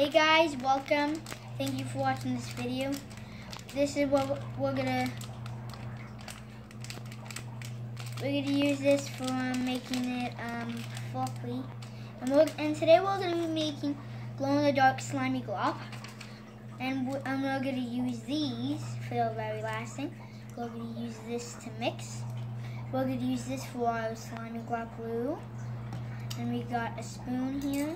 Hey guys, welcome. Thank you for watching this video. This is what we're gonna we're gonna use this for making it um, fluffy. And, we're, and today we're gonna be making glow in the dark slimy glop. And we're, and we're gonna use these for the very last thing. We're gonna use this to mix. We're gonna use this for our slimy glop glue. And we got a spoon here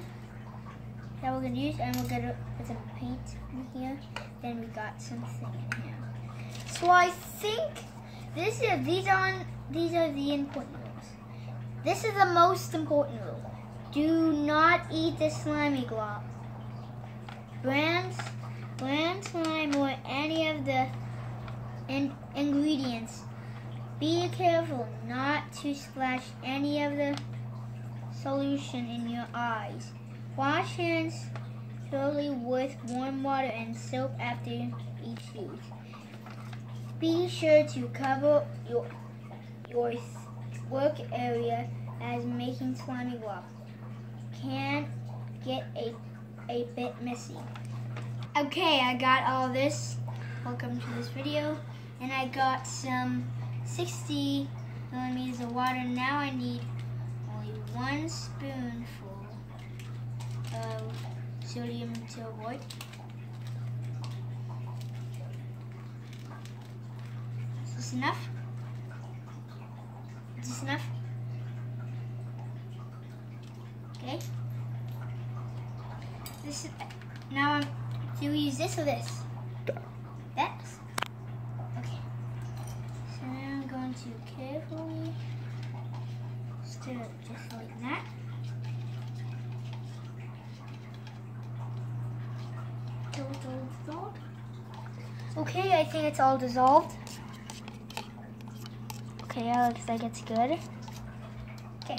that we're gonna use, and we're gonna put some paint in here. Then we got something in here. So I think this is these are these are the important rules. This is the most important rule. Do not eat the slimy glop. Brand, brand slime or any of the in, ingredients. Be careful not to splash any of the solution in your eyes. Wash hands thoroughly with warm water and soap after each use. Be sure to cover your, your work area as making slimy glop can get a, a bit messy. Okay, I got all this. Welcome to this video. And I got some 60 millimeters of water. Now I need only one spoonful sodium tilboid. Is this enough? Is this enough? Okay. This is, now I'm, do we use this or this? That? Okay. So now I'm going to carefully stir it just like that. Okay, I think it's all dissolved. Okay, that looks like it's good. Okay.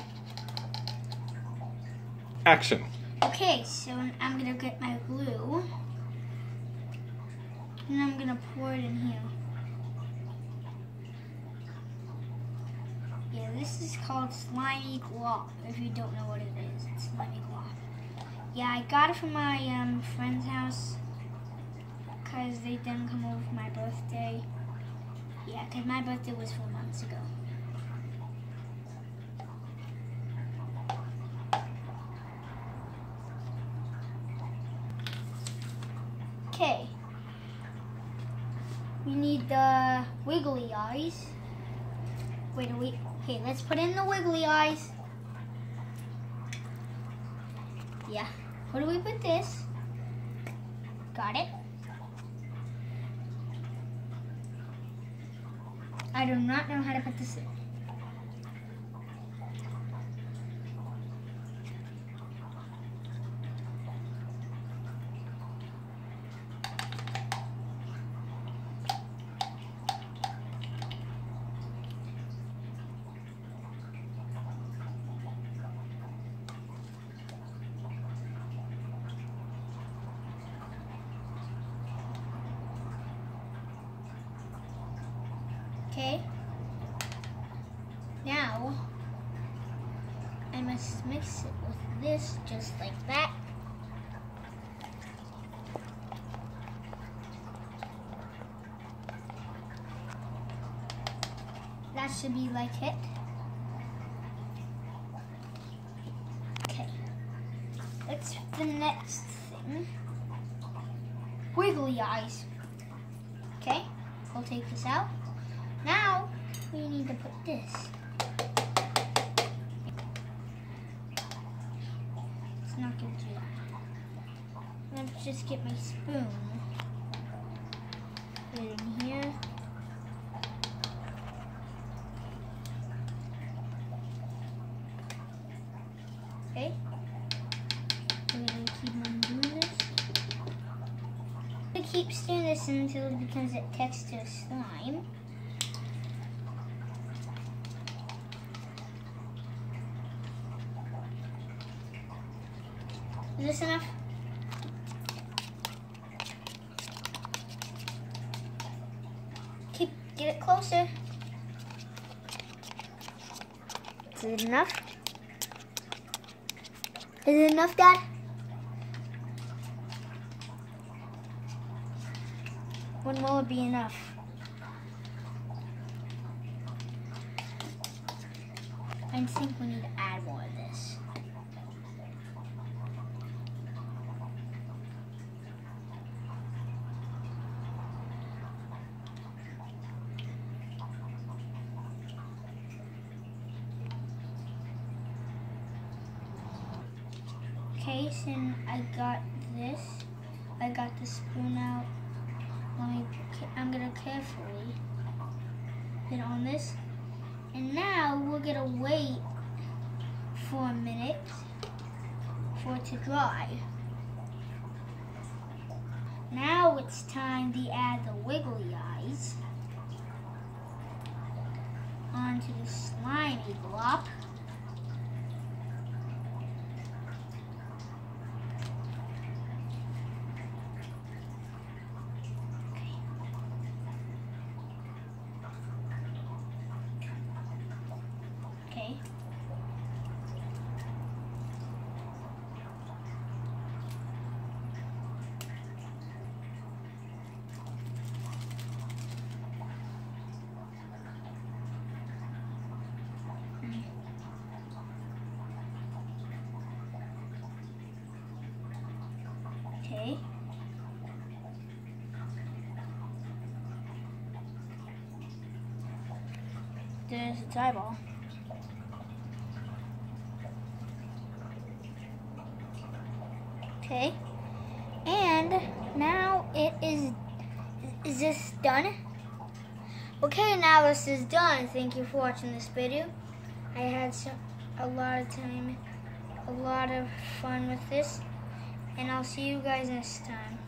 Action. Okay, so I'm gonna get my glue. And I'm gonna pour it in here. Yeah, this is called slimy glop, if you don't know what it is. It's slimy glop. Yeah, I got it from my um, friend's house because they didn't come over for my birthday. Yeah, because my birthday was four months ago. Okay. We need the wiggly eyes. Wait, a wait. Okay, let's put in the wiggly eyes. Yeah. Where do we put this? Got it. I do not know how to put this in. Okay. Now, I must mix it with this just like that. That should be like it. Okay. Let's the next thing. Wiggly eyes. Okay, we'll take this out. Now, we need to put this. It's not going to do that. Let's just get my spoon. Put it in here. Okay. Going to keep on doing this. We keep stirring this until it becomes a texture slime. Is this enough? Keep, get it closer. Is it enough? Is it enough, Dad? When will it be enough? I think we need to add more of this. Okay, I got this. I got the spoon out. Let me, I'm gonna carefully put on this. And now we're gonna wait for a minute for it to dry. Now it's time to add the wiggly eyes onto the slimy glop. Okay. Okay. There's its eyeball. Okay. And now it is, is this done? Okay, now this is done. Thank you for watching this video. I had a lot of time, a lot of fun with this. And I'll see you guys next time.